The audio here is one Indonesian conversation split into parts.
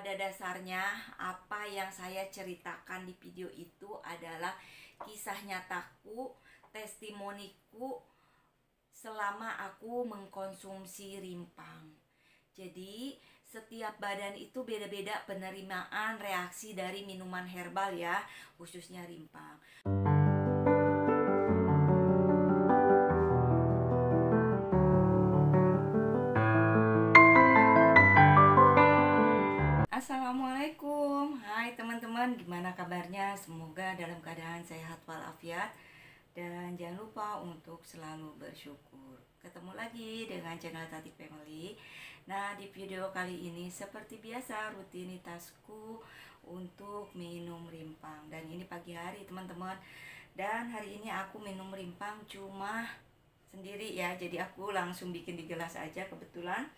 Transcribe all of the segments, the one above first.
pada dasarnya apa yang saya ceritakan di video itu adalah kisah nyataku, testimoniku selama aku mengkonsumsi rimpang. Jadi setiap badan itu beda-beda penerimaan reaksi dari minuman herbal ya, khususnya rimpang. Teman-teman Gimana kabarnya? Semoga dalam keadaan sehat walafiat. Dan jangan lupa untuk selalu bersyukur. Ketemu lagi dengan channel Tati Family. Nah di video kali ini Seperti biasa rutinitasku Untuk minum rimpang. Dan ini pagi hari teman-teman. Dan hari ini aku minum rimpang Cuma sendiri ya. Jadi aku langsung bikin di gelas aja. Kebetulan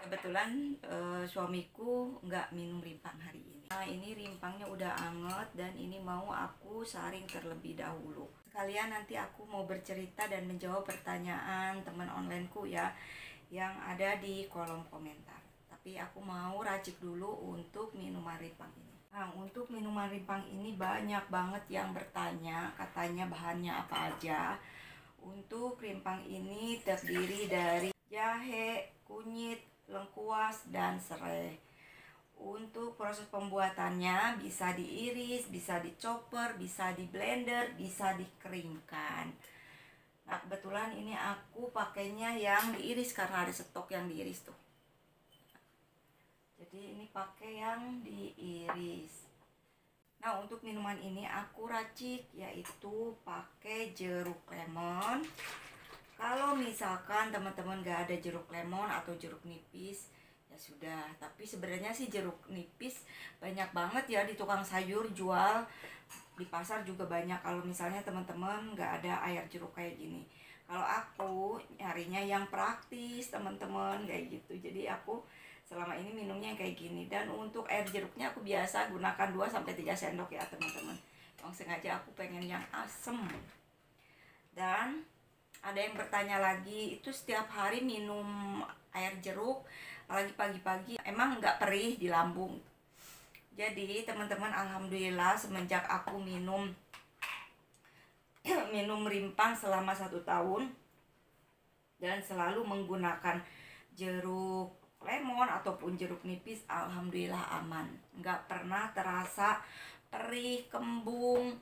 kebetulan e, suamiku nggak minum rimpang hari nah ini rimpangnya udah anget dan ini mau aku saring terlebih dahulu sekalian nanti aku mau bercerita dan menjawab pertanyaan teman onlineku ya yang ada di kolom komentar tapi aku mau racik dulu untuk minuman rimpang ini Nah, untuk minuman rimpang ini banyak banget yang bertanya, katanya bahannya apa aja. Untuk rimpang ini terdiri dari jahe, kunyit, lengkuas, dan serai. Untuk proses pembuatannya bisa diiris, bisa dicopper, bisa di blender, bisa dikeringkan. Nah kebetulan ini aku pakainya yang diiris karena ada stok yang diiris tuh. Jadi ini pakai yang diiris. Nah untuk minuman ini aku racik yaitu pakai jeruk lemon, kalau misalkan teman-teman gak ada jeruk lemon atau jeruk nipis ya sudah tapi sebenarnya sih jeruk nipis banyak banget ya di tukang sayur jual. Di pasar juga banyak. Kalau misalnya teman-teman gak ada air jeruk kayak gini. Kalau aku nyarinya yang praktis teman-teman kayak gitu. Jadi aku selama ini minumnya yang kayak gini. Dan untuk air jeruknya aku biasa gunakan 2 sampai 3 sendok ya teman-teman. Memang sengaja aku pengen yang asem. Dan ada yang bertanya lagi itu setiap hari minum air jeruk lagi pagi-pagi emang nggak perih di lambung? Jadi teman-teman alhamdulillah semenjak aku minum minum rimpang selama satu tahun dan selalu menggunakan jeruk lemon ataupun jeruk nipis alhamdulillah aman. Nggak pernah terasa perih kembung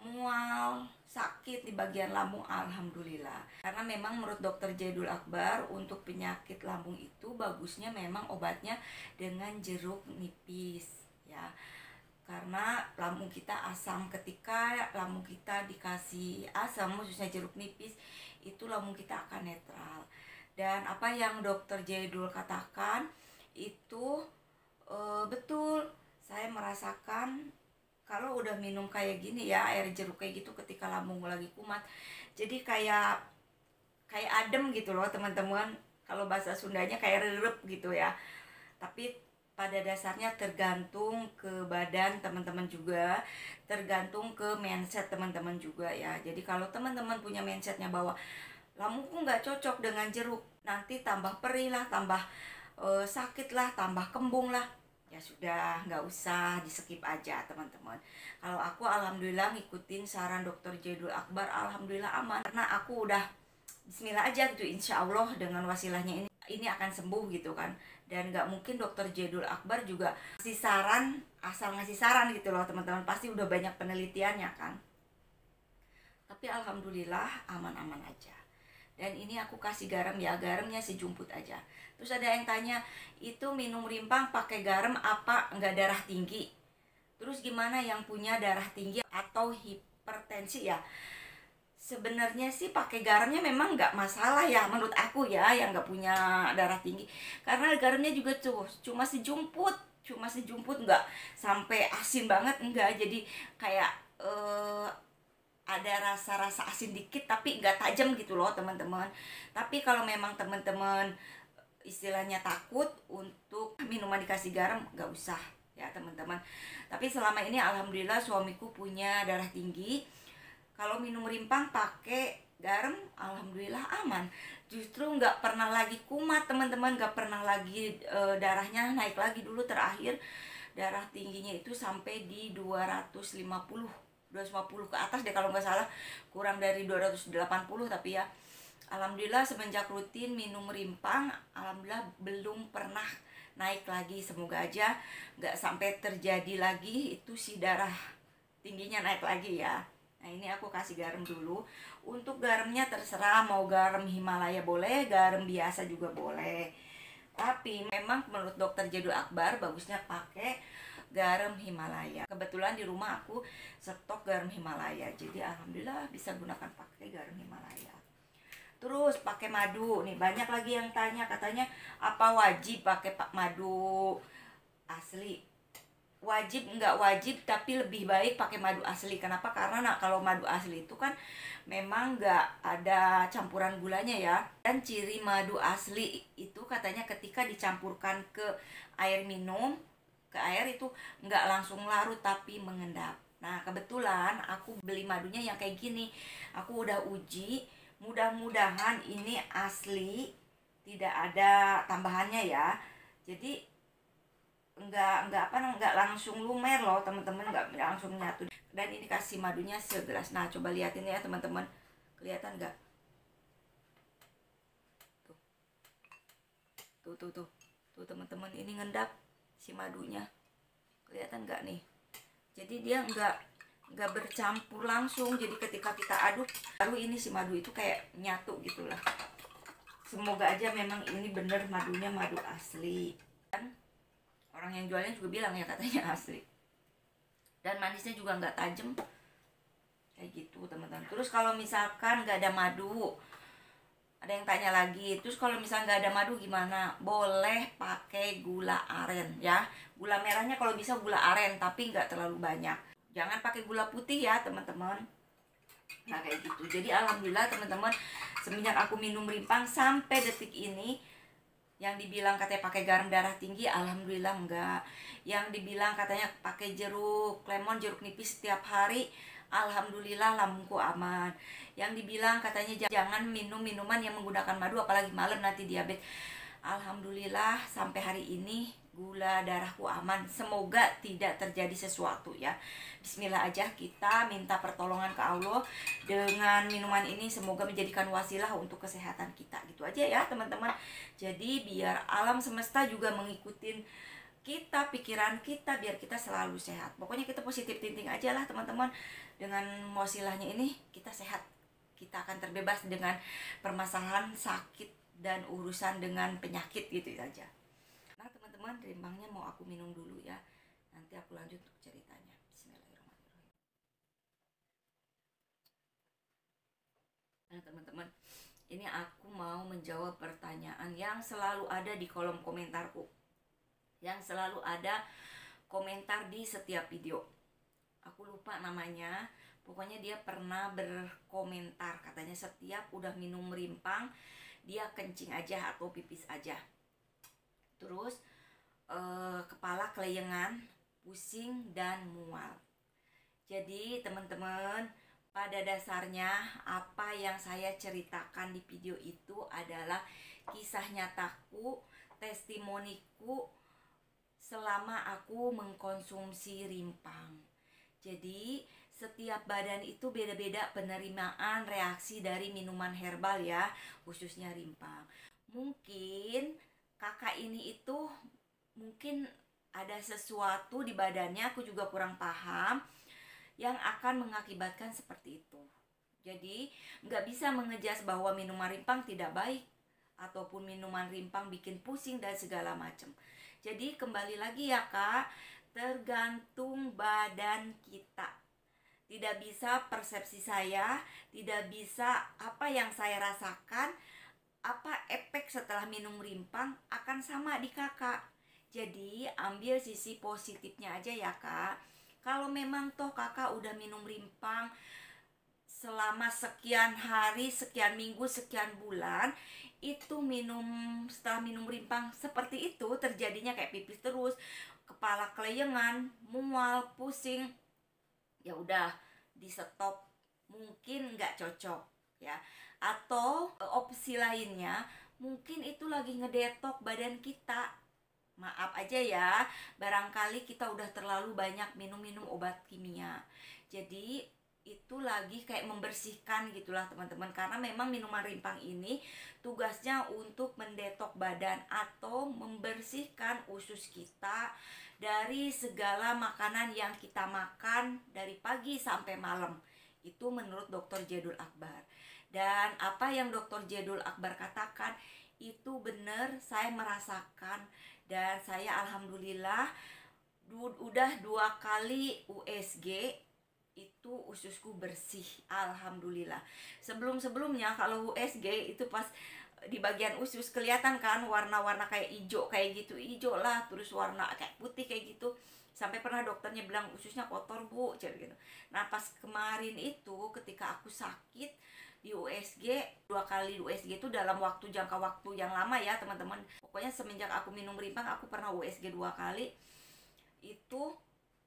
mual sakit di bagian lambung alhamdulillah. Karena memang menurut dokter Jaidul Akbar untuk penyakit lambung itu bagusnya memang obatnya dengan jeruk nipis ya. Karena lambung kita asam ketika lambung kita dikasih asam khususnya jeruk nipis itu lambung kita akan netral. Dan apa yang dokter Jaidul katakan itu e, betul. Saya merasakan kalau udah minum kayak gini ya air jeruk kayak gitu ketika lambung lagi kumat. Jadi kayak kayak adem gitu loh teman-teman. Kalau bahasa Sundanya kayak rerup gitu ya. Tapi pada dasarnya tergantung ke badan teman-teman juga. Tergantung ke mindset teman-teman juga ya. Jadi kalau teman-teman punya mindsetnya bahwa lambungku nggak cocok dengan jeruk nanti tambah perih lah tambah uh, sakit lah tambah kembung lah ya sudah nggak usah di skip aja teman-teman. Kalau aku alhamdulillah ngikutin saran dokter Jadul Akbar alhamdulillah aman. Karena aku udah Bismillah aja gitu insya Allah dengan wasilahnya ini ini akan sembuh gitu kan. Dan nggak mungkin dokter Jadul Akbar juga ngasih saran asal ngasih saran gitu loh teman-teman. Pasti udah banyak penelitiannya kan. Tapi alhamdulillah aman-aman aja. Dan ini aku kasih garam ya garamnya sejumput aja terus ada yang tanya itu minum rimpang pakai garam apa nggak darah tinggi? Terus gimana yang punya darah tinggi atau hipertensi ya? Sebenarnya sih pakai garamnya memang nggak masalah ya menurut aku ya yang nggak punya darah tinggi. Karena garamnya juga tuh cuma sejumput cuma sejumput nggak sampai asin banget enggak jadi kayak uh, ada rasa-rasa asin dikit tapi nggak tajam gitu loh teman-teman. Tapi kalau memang teman-teman istilahnya takut untuk minuman dikasih garam nggak usah ya teman-teman. Tapi selama ini alhamdulillah suamiku punya darah tinggi. Kalau minum rimpang pakai garam alhamdulillah aman. Justru nggak pernah lagi kumat teman-teman. Nggak pernah lagi e, darahnya naik lagi. Dulu terakhir darah tingginya itu sampai di 250 250 ke atas deh kalau nggak salah. Kurang dari 280 tapi ya Alhamdulillah semenjak rutin minum rimpang Alhamdulillah belum pernah naik lagi semoga aja nggak sampai terjadi lagi itu si darah tingginya naik lagi ya nah ini aku kasih garam dulu untuk garamnya terserah mau garam Himalaya boleh garam biasa juga boleh tapi memang menurut dokter Jadul Akbar bagusnya pakai garam Himalaya. Kebetulan di rumah aku stok garam Himalaya. Jadi alhamdulillah bisa gunakan pakai garam Himalaya. Terus pakai madu. Nih banyak lagi yang tanya katanya apa wajib pakai pak madu asli? Wajib nggak wajib tapi lebih baik pakai madu asli. Kenapa? Karena nah, kalau madu asli itu kan memang nggak ada campuran gulanya ya. Dan ciri madu asli itu katanya ketika dicampurkan ke air minum ke air itu nggak langsung larut tapi mengendap. Nah kebetulan aku beli madunya yang kayak gini. Aku udah uji. Mudah-mudahan ini asli, tidak ada tambahannya ya. Jadi nggak nggak apa nggak langsung lumer loh teman-teman nggak langsung nyatu dan ini kasih madunya segelas nah coba liatin ya teman-teman. Kelihatan nggak? Tuh. Tuh tuh tuh. Tuh teman-teman ini ngendap si madunya. Kelihatan nggak nih? Jadi dia nggak nggak bercampur langsung. Jadi ketika kita aduk baru ini si madu itu kayak nyatu gitulah semoga aja memang ini bener madunya madu asli. Dan orang yang jualnya juga bilang ya katanya asli. Dan manisnya juga nggak tajam. Kayak gitu teman-teman. Terus kalau misalkan nggak ada madu ada yang tanya lagi. Terus kalau misalnya nggak ada madu gimana? Boleh pakai gula aren ya. Gula merahnya kalau bisa gula aren tapi nggak terlalu banyak jangan pakai gula putih ya teman-teman. Nah kayak gitu. Jadi alhamdulillah teman-teman semenjak aku minum rimpang sampai detik ini yang dibilang katanya pakai garam darah tinggi alhamdulillah enggak. Yang dibilang katanya pakai jeruk lemon jeruk nipis setiap hari alhamdulillah lambungku aman. Yang dibilang katanya jangan minum minuman yang menggunakan madu apalagi malam nanti diabetes. Alhamdulillah sampai hari ini gula darahku aman. Semoga tidak terjadi sesuatu ya. Bismillah aja kita minta pertolongan ke Allah. Dengan minuman ini semoga menjadikan wasilah untuk kesehatan kita gitu aja ya teman-teman. Jadi biar alam semesta juga mengikuti kita pikiran kita biar kita selalu sehat. Pokoknya kita positif thinking aja lah teman-teman. Dengan wasilahnya ini kita sehat. Kita akan terbebas dengan permasalahan sakit dan urusan dengan penyakit gitu saja. Teman-teman rimbangnya mau aku minum dulu ya. Nanti aku lanjut untuk ceritanya. Bismillahirrahmanirrahim. Nah teman-teman ini aku mau menjawab pertanyaan yang selalu ada di kolom komentarku. Yang selalu ada komentar di setiap video. Aku lupa namanya pokoknya dia pernah berkomentar katanya setiap udah minum rimpang dia kencing aja atau pipis aja terus eh, kepala keleyengan pusing dan mual jadi teman-teman pada dasarnya apa yang saya ceritakan di video itu adalah kisah nyataku testimoniku selama aku mengkonsumsi rimpang jadi setiap badan itu beda-beda penerimaan reaksi dari minuman herbal ya, khususnya rimpang. Mungkin kakak ini itu mungkin ada sesuatu di badannya, aku juga kurang paham, yang akan mengakibatkan seperti itu. Jadi nggak bisa mengejas bahwa minuman rimpang tidak baik ataupun minuman rimpang bikin pusing dan segala macam. Jadi kembali lagi ya kak, tergantung badan kita tidak bisa persepsi saya, tidak bisa apa yang saya rasakan, apa efek setelah minum rimpang akan sama di kakak. Jadi ambil sisi positifnya aja ya kak. Kalau memang toh kakak udah minum rimpang selama sekian hari, sekian minggu, sekian bulan, itu minum setelah minum rimpang seperti itu terjadinya kayak pipis terus, kepala keleyengan, mual, pusing, ya udah di stop. Mungkin nggak cocok ya. Atau opsi lainnya mungkin itu lagi ngedetok badan kita maaf aja ya barangkali kita udah terlalu banyak minum-minum obat kimia. Jadi itu lagi kayak membersihkan gitulah teman-teman. Karena memang minuman rimpang ini tugasnya untuk mendetok badan atau membersihkan usus kita dari segala makanan yang kita makan dari pagi sampai malam. Itu menurut dokter Jedul Akbar. Dan apa yang dokter Jedul Akbar katakan itu benar saya merasakan. Dan saya alhamdulillah udah dua kali USG itu ususku bersih alhamdulillah. Sebelum sebelumnya kalau USG itu pas di bagian usus kelihatan kan warna-warna kayak hijau kayak gitu hijau lah terus warna kayak putih kayak gitu. Sampai pernah dokternya bilang ususnya kotor bu cewek gitu. Nah pas kemarin itu ketika aku sakit di USG dua kali USG itu dalam waktu jangka waktu yang lama ya teman-teman. Pokoknya semenjak aku minum rimpang aku pernah USG dua kali. Itu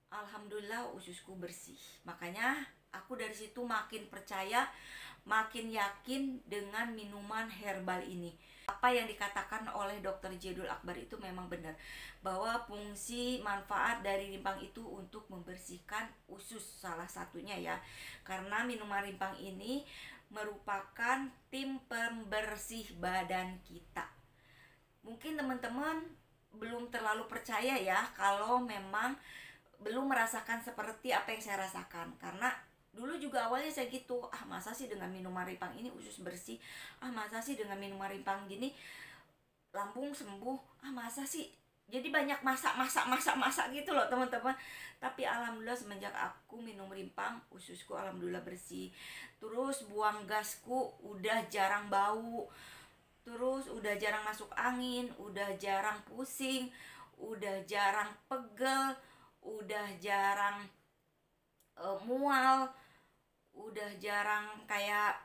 alhamdulillah ususku bersih. Makanya aku dari situ makin percaya makin yakin dengan minuman herbal ini. Apa yang dikatakan oleh dokter Jedul Akbar itu memang benar bahwa fungsi manfaat dari rimpang itu untuk membersihkan usus salah satunya ya. Karena minuman rimpang ini merupakan tim pembersih badan kita. Mungkin teman-teman belum terlalu percaya ya kalau memang belum merasakan seperti apa yang saya rasakan. Karena dulu juga awalnya saya gitu ah masa sih dengan minuman rimpang ini usus bersih? Ah masa sih dengan minuman rimpang gini? Lambung sembuh. Ah masa sih jadi banyak masak masak masak masak gitu loh teman-teman. Tapi alhamdulillah semenjak aku minum rimpang ususku alhamdulillah bersih. Terus buang gasku udah jarang bau. Terus udah jarang masuk angin udah jarang pusing udah jarang pegel udah jarang uh, mual udah jarang kayak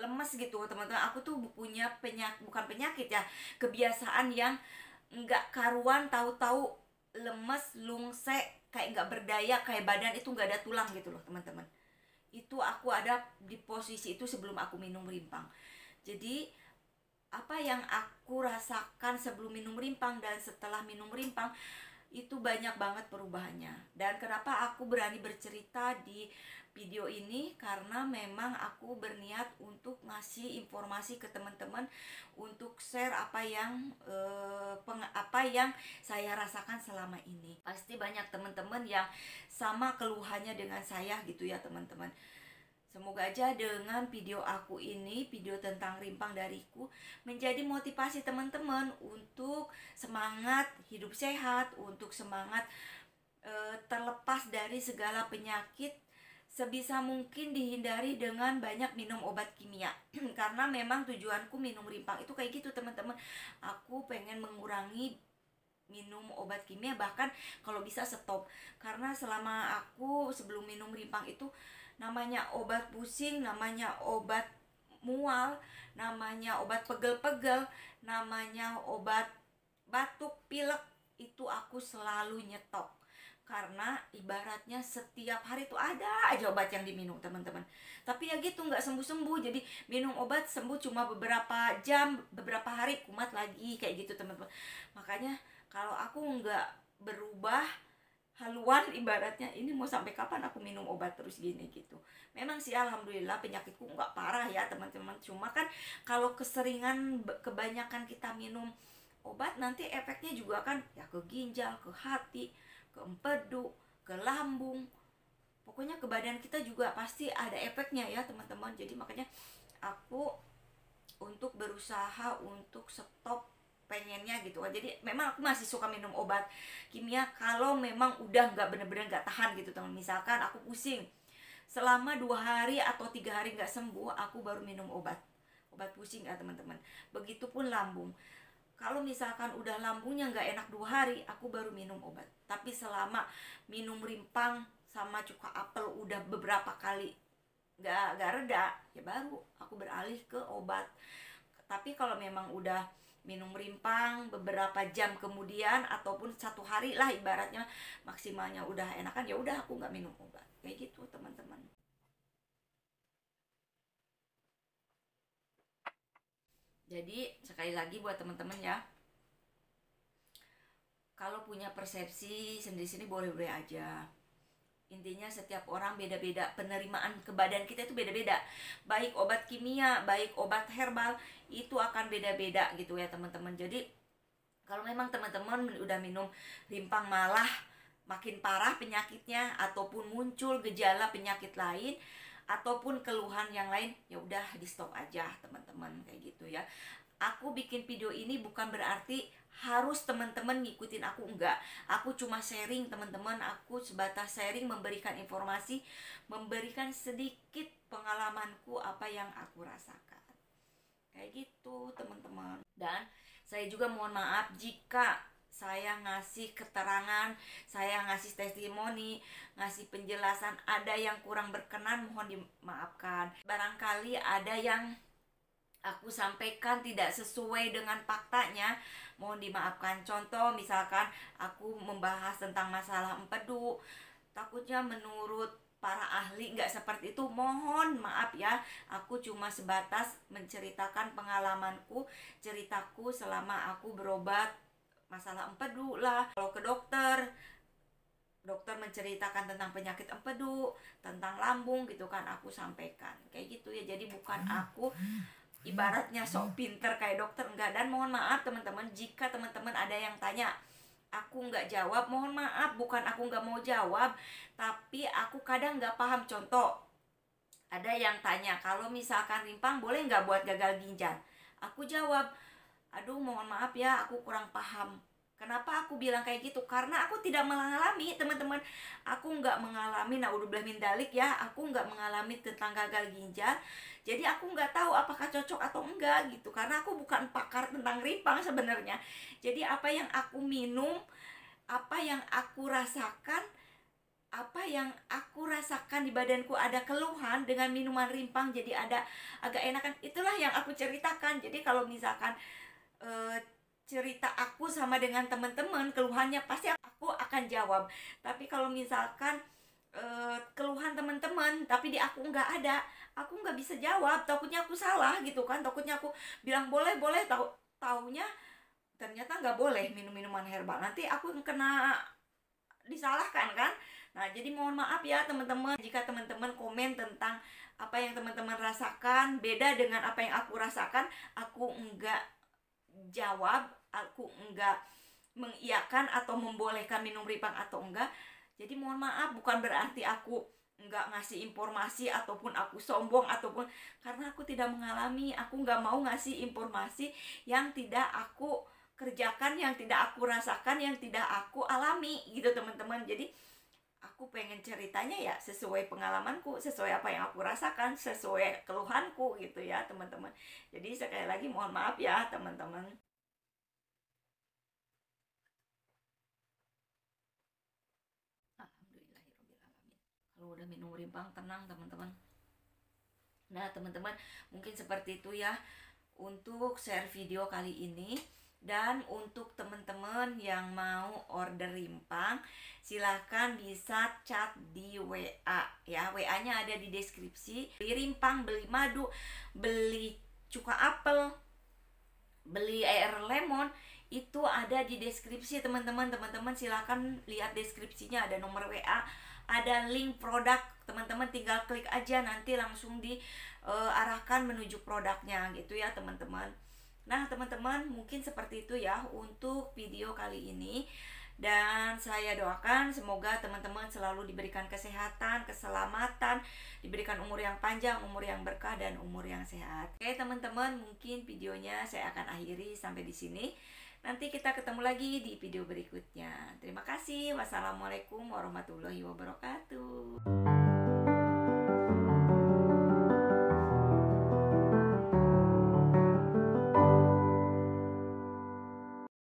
lemes gitu teman-teman. Aku tuh punya penyakit bukan penyakit ya kebiasaan yang nggak karuan tahu-tahu lemes lungse kayak nggak berdaya kayak badan itu nggak ada tulang gitu loh teman-teman. Itu aku ada di posisi itu sebelum aku minum rimpang. Jadi apa yang aku rasakan sebelum minum rimpang dan setelah minum rimpang itu banyak banget perubahannya. Dan kenapa aku berani bercerita di video ini karena memang aku berniat untuk ngasih informasi ke teman-teman untuk share apa yang eh, peng, apa yang saya rasakan selama ini. Pasti banyak teman-teman yang sama keluhannya dengan saya gitu ya teman-teman. Semoga aja dengan video aku ini, video tentang rimpang dariku, menjadi motivasi teman-teman untuk semangat hidup sehat, untuk semangat e, terlepas dari segala penyakit sebisa mungkin dihindari dengan banyak minum obat kimia. Karena memang tujuanku minum rimpang itu kayak gitu teman-teman. Aku pengen mengurangi minum obat kimia bahkan kalau bisa stop. Karena selama aku sebelum minum rimpang itu namanya obat pusing namanya obat mual namanya obat pegel-pegel namanya obat batuk pilek itu aku selalu nyetok karena ibaratnya setiap hari itu ada aja obat yang diminum teman-teman. Tapi ya gitu nggak sembuh-sembuh. Jadi minum obat sembuh cuma beberapa jam beberapa hari kumat lagi kayak gitu teman-teman. Makanya kalau aku nggak berubah haluan ibaratnya ini mau sampai kapan aku minum obat terus gini? gitu. Memang sih alhamdulillah penyakitku nggak parah ya teman-teman. Cuma kan kalau keseringan kebanyakan kita minum obat nanti efeknya juga kan ya ke ginjal ke hati ke empedu ke lambung pokoknya ke badan kita juga pasti ada efeknya ya teman-teman. Jadi makanya aku untuk berusaha untuk stop pengennya gitu. Jadi memang aku masih suka minum obat kimia kalau memang udah nggak bener-bener nggak tahan gitu teman. Misalkan aku pusing selama dua hari atau tiga hari nggak sembuh aku baru minum obat. Obat pusing ya teman-teman. Begitupun lambung kalau misalkan udah lambungnya nggak enak dua hari aku baru minum obat. Tapi selama minum rimpang sama cuka apel udah beberapa kali nggak nggak reda ya baru aku beralih ke obat. Tapi kalau memang udah minum rimpang beberapa jam kemudian ataupun satu hari lah ibaratnya maksimalnya udah enakan ya udah aku nggak minum obat. Kayak gitu teman-teman jadi sekali lagi buat teman-teman ya. Kalau punya persepsi sendiri-sendiri boleh-boleh aja. Intinya setiap orang beda-beda penerimaan ke badan kita itu beda-beda. Baik obat kimia baik obat herbal itu akan beda-beda gitu ya teman-teman. Jadi kalau memang teman-teman udah minum rimpang malah makin parah penyakitnya ataupun muncul gejala penyakit lain ataupun keluhan yang lain ya udah di stop aja teman-teman kayak gitu ya. Aku bikin video ini bukan berarti harus teman-teman ngikutin aku enggak. Aku cuma sharing teman-teman. Aku sebatas sharing memberikan informasi memberikan sedikit pengalamanku apa yang aku rasakan. Kayak gitu teman-teman. Dan saya juga mohon maaf jika saya ngasih keterangan, saya ngasih testimoni, ngasih penjelasan, ada yang kurang berkenan mohon dimaafkan. Barangkali ada yang aku sampaikan tidak sesuai dengan faktanya mohon dimaafkan. Contoh misalkan aku membahas tentang masalah empedu. Takutnya menurut para ahli nggak seperti itu mohon maaf ya. Aku cuma sebatas menceritakan pengalamanku ceritaku selama aku berobat masalah empedu lah. Kalau ke dokter dokter menceritakan tentang penyakit empedu tentang lambung gitu kan aku sampaikan. Kayak gitu ya jadi bukan aku ibaratnya sok pinter kayak dokter enggak. Dan mohon maaf teman-teman jika teman-teman ada yang tanya aku nggak jawab mohon maaf. Bukan aku nggak mau jawab tapi aku kadang nggak paham. Contoh ada yang tanya kalau misalkan rimpang boleh nggak buat gagal ginjal? Aku jawab aduh mohon maaf ya aku kurang paham Kenapa aku bilang kayak gitu? Karena aku tidak mengalami, teman-teman. Aku nggak mengalami, nah udah min dalik ya. Aku nggak mengalami tentang gagal ginjal. Jadi aku nggak tahu apakah cocok atau enggak gitu. Karena aku bukan pakar tentang rimpang sebenarnya. Jadi apa yang aku minum, apa yang aku rasakan, apa yang aku rasakan di badanku ada keluhan dengan minuman rimpang jadi ada agak enakan itulah yang aku ceritakan jadi kalau misalkan uh, cerita aku sama dengan teman-teman keluhannya pasti aku akan jawab. Tapi kalau misalkan uh, keluhan teman-teman tapi di aku nggak ada aku nggak bisa jawab. Takutnya aku salah gitu kan takutnya aku bilang boleh boleh. Tahu taunya ternyata nggak boleh minum minuman herbal. Nanti aku kena disalahkan kan? Nah jadi mohon maaf ya teman-teman. Jika teman-teman komen tentang apa yang teman-teman rasakan beda dengan apa yang aku rasakan aku enggak jawab aku enggak mengiyakan atau membolehkan minum ripang atau enggak. Jadi mohon maaf bukan berarti aku enggak ngasih informasi ataupun aku sombong ataupun karena aku tidak mengalami aku enggak mau ngasih informasi yang tidak aku kerjakan yang tidak aku rasakan yang tidak aku alami gitu teman-teman. Jadi aku pengen ceritanya ya sesuai pengalamanku sesuai apa yang aku rasakan sesuai keluhanku gitu ya teman-teman. Jadi sekali lagi mohon maaf ya teman-teman. Kalau udah minum rimpang tenang teman-teman. Nah teman-teman mungkin seperti itu ya untuk share video kali ini dan untuk teman-teman yang mau order rimpang, silahkan bisa chat di WA ya. WA-nya ada di deskripsi. Beli rimpang, beli madu, beli cuka apel, beli air lemon itu ada di deskripsi teman-teman. Teman-teman silahkan lihat deskripsinya ada nomor WA, ada link produk. Teman-teman tinggal klik aja nanti langsung diarahkan uh, menuju produknya gitu ya, teman-teman. Nah, teman-teman, mungkin seperti itu ya untuk video kali ini. Dan saya doakan semoga teman-teman selalu diberikan kesehatan, keselamatan, diberikan umur yang panjang, umur yang berkah dan umur yang sehat. Oke, teman-teman, mungkin videonya saya akan akhiri sampai di sini. Nanti kita ketemu lagi di video berikutnya. Terima kasih. Wassalamualaikum warahmatullahi wabarakatuh.